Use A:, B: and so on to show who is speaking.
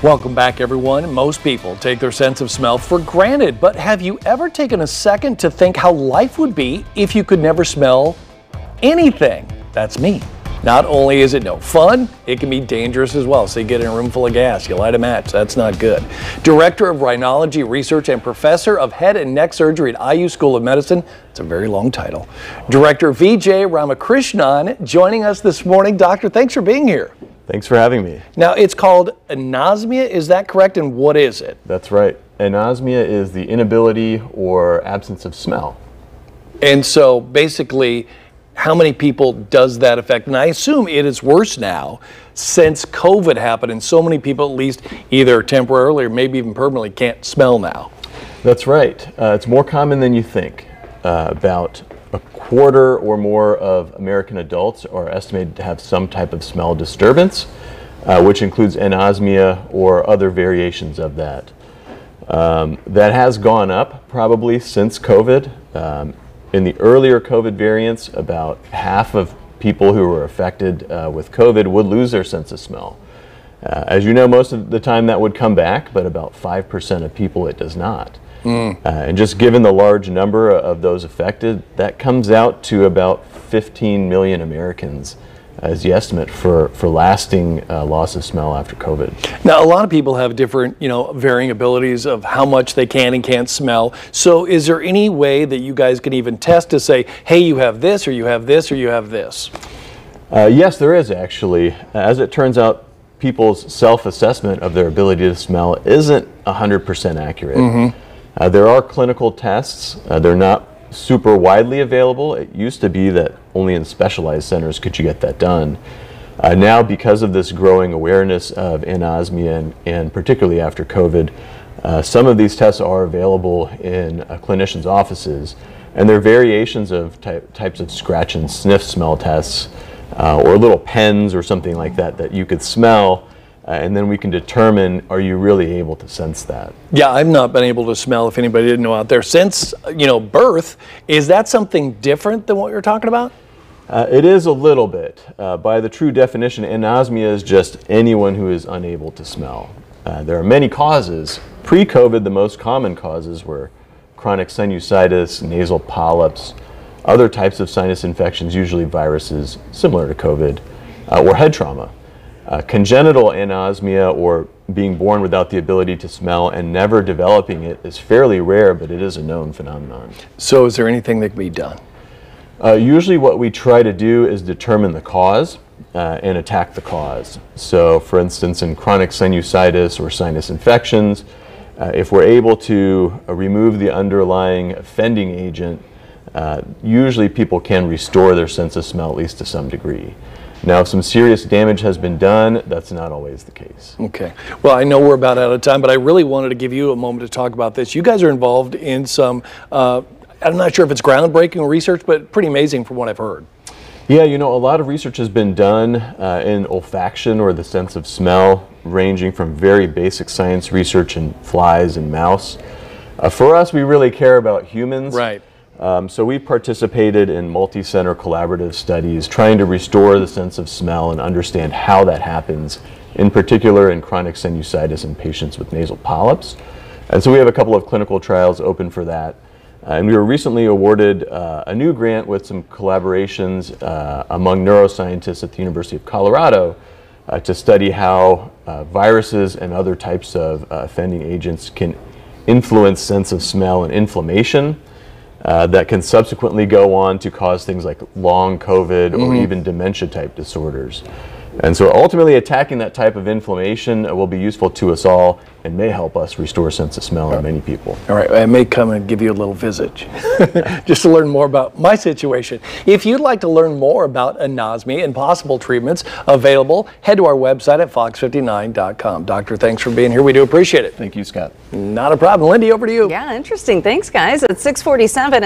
A: Welcome back, everyone. Most people take their sense of smell for granted, but have you ever taken a second to think how life would be if you could never smell anything? That's me. Not only is it no fun, it can be dangerous as well. So you get in a room full of gas, you light a match, that's not good. Director of Rhinology Research and Professor of Head and Neck Surgery at IU School of Medicine. It's a very long title. Director Vijay Ramakrishnan joining us this morning. Doctor, thanks for being here.
B: Thanks for having me.
A: Now, it's called anosmia, is that correct? And what is it?
B: That's right. Anosmia is the inability or absence of smell.
A: And so basically, how many people does that affect? And I assume it is worse now since COVID happened, and so many people, at least either temporarily or maybe even permanently, can't smell now.
B: That's right. Uh, it's more common than you think. Uh, about a quarter or more of American adults are estimated to have some type of smell disturbance, uh, which includes anosmia or other variations of that. Um, that has gone up probably since COVID. Um, in the earlier COVID variants, about half of people who were affected uh, with COVID would lose their sense of smell. Uh, as you know, most of the time that would come back, but about 5% of people it does not. Mm. Uh, and just given the large number of those affected, that comes out to about 15 million Americans as the estimate for, for lasting uh, loss of smell after COVID.
A: Now, a lot of people have different, you know, varying abilities of how much they can and can't smell. So is there any way that you guys can even test to say, hey, you have this, or you have this, or you have this?
B: Uh, yes, there is actually. As it turns out, people's self-assessment of their ability to smell isn't 100% accurate. Mm-hmm. Uh, there are clinical tests. Uh, they're not super widely available. It used to be that only in specialized centers could you get that done. Uh, now, because of this growing awareness of anosmia, and, and particularly after COVID, uh, some of these tests are available in uh, clinicians' offices, and they're variations of type, types of scratch and sniff smell tests, uh, or little pens or something like that that you could smell uh, and then we can determine are you really able to sense that?
A: Yeah i've not been able to smell if anybody didn't know out there. Since you know birth is that something different than what you're talking about?
B: Uh, it is a little bit. Uh, by the true definition anosmia is just anyone who is unable to smell. Uh, there are many causes. Pre-covid the most common causes were chronic sinusitis nasal polyps other types of sinus infections usually viruses similar to covid uh, or head trauma uh, congenital anosmia or being born without the ability to smell and never developing it is fairly rare, but it is a known phenomenon.
A: So is there anything that can be done?
B: Uh, usually what we try to do is determine the cause uh, and attack the cause. So for instance, in chronic sinusitis or sinus infections, uh, if we're able to uh, remove the underlying offending agent, uh, usually people can restore their sense of smell at least to some degree. Now, if some serious damage has been done, that's not always the case.
A: Okay. Well, I know we're about out of time, but I really wanted to give you a moment to talk about this. You guys are involved in some, uh, I'm not sure if it's groundbreaking research, but pretty amazing from what I've heard.
B: Yeah, you know, a lot of research has been done uh, in olfaction or the sense of smell, ranging from very basic science research in flies and mouse. Uh, for us, we really care about humans.
A: Right.
B: Um, so we participated in multi-center collaborative studies trying to restore the sense of smell and understand how that happens, in particular in chronic sinusitis in patients with nasal polyps. And so we have a couple of clinical trials open for that. Uh, and we were recently awarded uh, a new grant with some collaborations uh, among neuroscientists at the University of Colorado uh, to study how uh, viruses and other types of offending agents can influence sense of smell and inflammation uh, that can subsequently go on to cause things like long COVID mm-hmm. or even dementia type disorders. And so ultimately attacking that type of inflammation will be useful to us all and may help us restore sense of smell in many people.
A: All right, I may come and give you a little visit just to learn more about my situation. If you'd like to learn more about anosmia and possible treatments available, head to our website at fox59.com. Doctor, thanks for being here. We do appreciate it.
B: Thank you, Scott.
A: Not a problem. Lindy, over to you.
C: Yeah, interesting. Thanks, guys. At 647 and